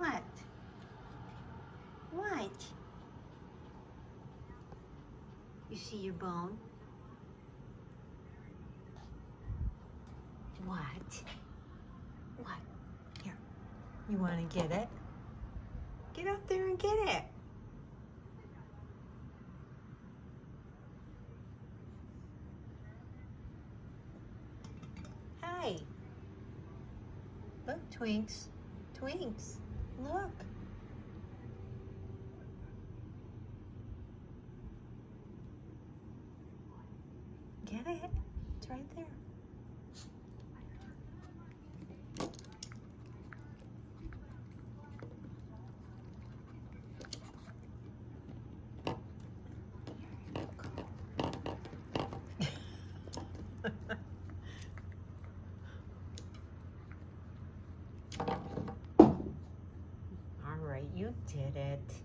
What? What? You see your bone? What? What? Here. You want to get it? Get up there and get it. Hi. Look, Twinks. Twinks. Look. Get it. It's right there. Right, you did it.